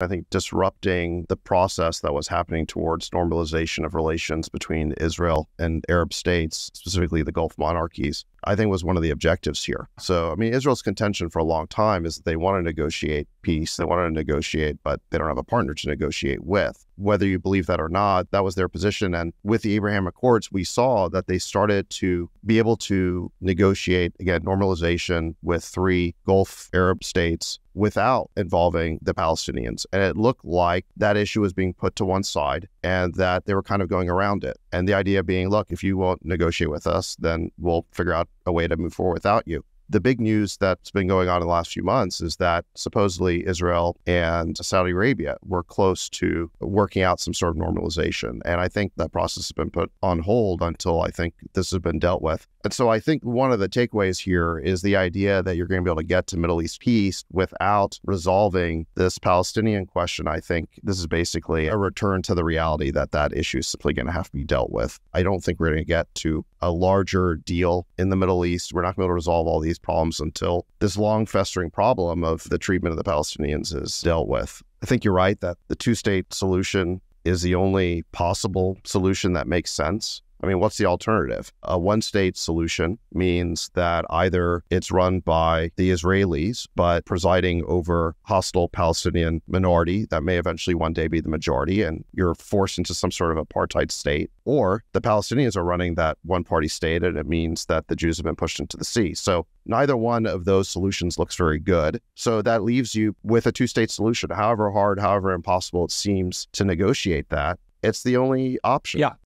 I think disrupting the process that was happening towards normalization of relations between Israel and Arab states, specifically the Gulf monarchies, I think was one of the objectives here. So, I mean, Israel's contention for a long time is that they want to negotiate peace, they want to negotiate, but they don't have a partner to negotiate with. Whether you believe that or not, that was their position. And with the Abraham Accords, we saw that they started to be able to negotiate, again, normalization with three Gulf Arab states without involving the Palestinians. And it looked like that issue was being put to one side and that they were kind of going around it. And the idea being, look, if you won't negotiate with us, then we'll figure out a way to move forward without you the big news that's been going on in the last few months is that supposedly Israel and Saudi Arabia were close to working out some sort of normalization. And I think that process has been put on hold until I think this has been dealt with. And so I think one of the takeaways here is the idea that you're going to be able to get to Middle East peace without resolving this Palestinian question. I think this is basically a return to the reality that that issue is simply going to have to be dealt with. I don't think we're going to get to a larger deal in the Middle East. We're not going to resolve all these problems until this long festering problem of the treatment of the Palestinians is dealt with. I think you're right that the two state solution is the only possible solution that makes sense. I mean, what's the alternative? A one state solution means that either it's run by the Israelis, but presiding over hostile Palestinian minority that may eventually one day be the majority, and you're forced into some sort of apartheid state, or the Palestinians are running that one party state, and it means that the Jews have been pushed into the sea. So neither one of those solutions looks very good. So that leaves you with a two state solution. However hard, however impossible it seems to negotiate that, it's the only option. Yeah.